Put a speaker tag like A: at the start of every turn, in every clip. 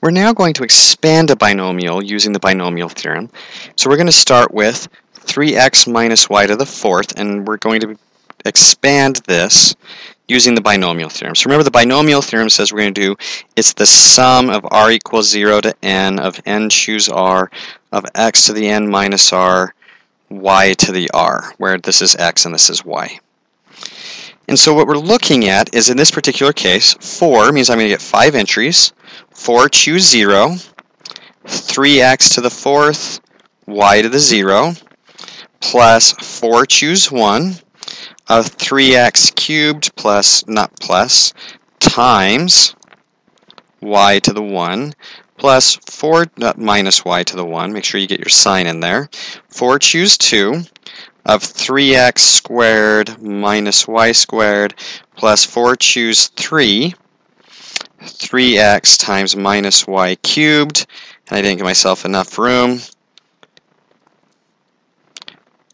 A: We're now going to expand a binomial using the binomial theorem. So we're going to start with 3x minus y to the fourth, and we're going to expand this using the binomial theorem. So remember the binomial theorem says we're going to do, it's the sum of r equals 0 to n of n choose r of x to the n minus r y to the r, where this is x and this is y. And so what we're looking at is in this particular case, 4 means I'm going to get 5 entries. 4 choose 0, 3x to the fourth, y to the 0, plus 4 choose 1 of 3x cubed plus, not plus, times y to the 1 plus 4 uh, minus y to the 1. Make sure you get your sign in there. 4 choose 2 of 3x squared minus y squared plus 4 choose 3, 3x times minus y cubed, and I didn't give myself enough room,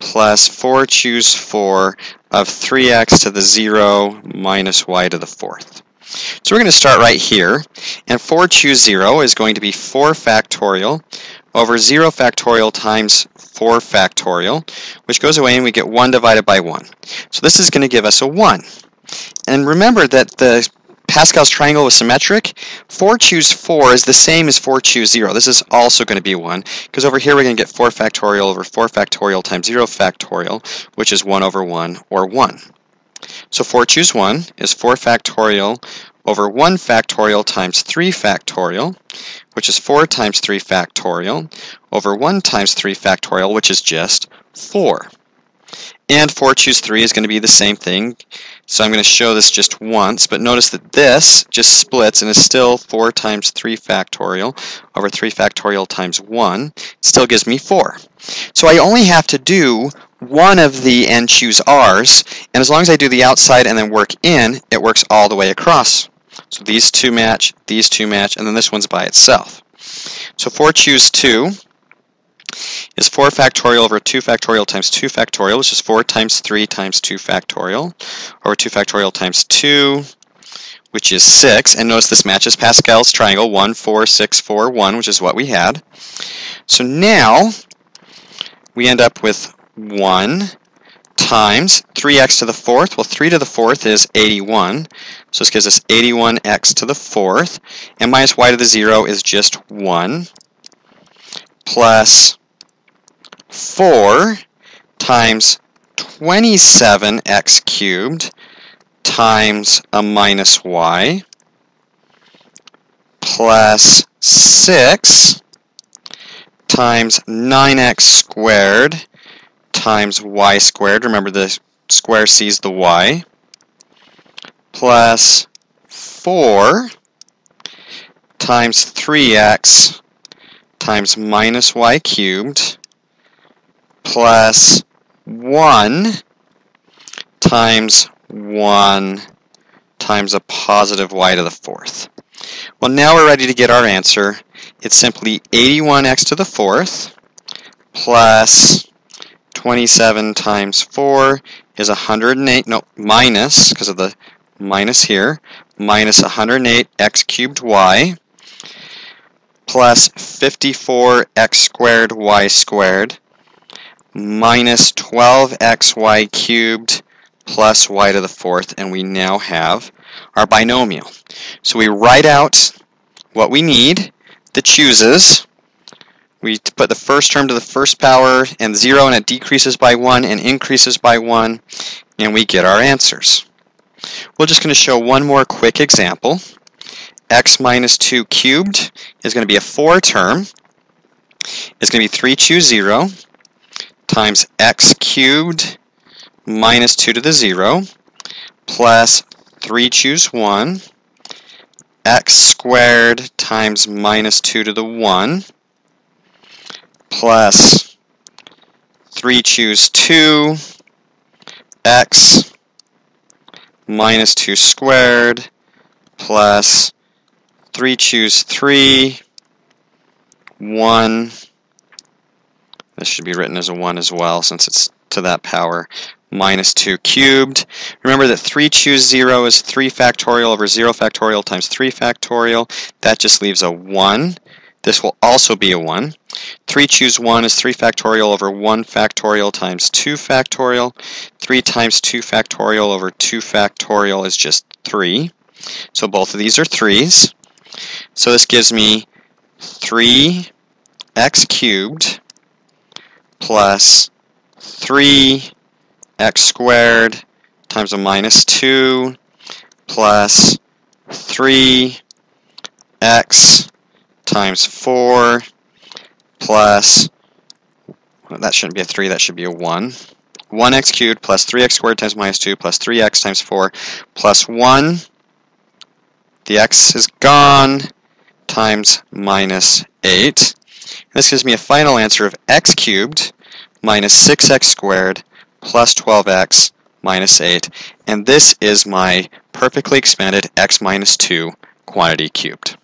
A: plus 4 choose 4 of 3x to the 0 minus y to the fourth. So we're going to start right here, and 4 choose 0 is going to be 4 factorial over 0 factorial times 4 factorial, which goes away and we get 1 divided by 1. So this is going to give us a 1. And remember that the Pascal's triangle was symmetric. 4 choose 4 is the same as 4 choose 0. This is also going to be 1, because over here we're going to get 4 factorial over 4 factorial times 0 factorial, which is 1 over 1, or 1. So 4 choose 1 is 4 factorial over 1 factorial times 3 factorial, which is 4 times 3 factorial, over 1 times 3 factorial, which is just 4. And 4 choose 3 is going to be the same thing. So I'm going to show this just once, but notice that this just splits and is still 4 times 3 factorial over 3 factorial times 1. It still gives me 4. So I only have to do one of the n choose r's, and as long as I do the outside and then work in, it works all the way across. So these two match, these two match, and then this one's by itself. So 4 choose 2 is 4 factorial over 2 factorial times 2 factorial, which is 4 times 3 times 2 factorial, over 2 factorial times 2, which is 6. And notice this matches Pascal's triangle, 1, 4, 6, 4, 1, which is what we had. So now we end up with 1 times 3x to the fourth. Well, 3 to the fourth is 81. So this gives us 81x to the fourth. And minus y to the 0 is just 1 plus 4 times 27x cubed times a minus y plus 6 times 9x squared times y squared. Remember the square sees the y. Plus 4 times 3x times minus y cubed plus 1 times 1 times a positive y to the fourth. Well, now we're ready to get our answer. It's simply 81x to the fourth plus 27 times 4 is 108, no, minus, because of the minus here, minus 108 x cubed y plus 54x squared y squared minus 12xy cubed plus y to the fourth, and we now have our binomial. So we write out what we need, the chooses. We put the first term to the first power and 0, and it decreases by 1 and increases by 1, and we get our answers. We're just going to show one more quick example. x minus 2 cubed is going to be a 4 term. It's going to be 3 choose 0 times x cubed minus 2 to the 0 plus 3 choose 1 x squared times minus 2 to the 1 plus 3 choose 2 x minus 2 squared plus 3 choose 3 1 this should be written as a 1 as well since it's to that power minus 2 cubed. Remember that 3 choose 0 is 3 factorial over 0 factorial times 3 factorial. That just leaves a 1. This will also be a 1. 3 choose 1 is 3 factorial over 1 factorial times 2 factorial. 3 times 2 factorial over 2 factorial is just 3. So both of these are 3's. So this gives me 3x cubed plus 3 x squared times a minus 2 plus 3x times 4 plus, well, that shouldn't be a 3, that should be a 1. 1x cubed plus 3x squared times minus 2 plus 3x times 4 plus 1. The x is gone times minus 8. This gives me a final answer of x cubed minus 6x squared plus 12x minus 8. And this is my perfectly expanded x minus 2 quantity cubed.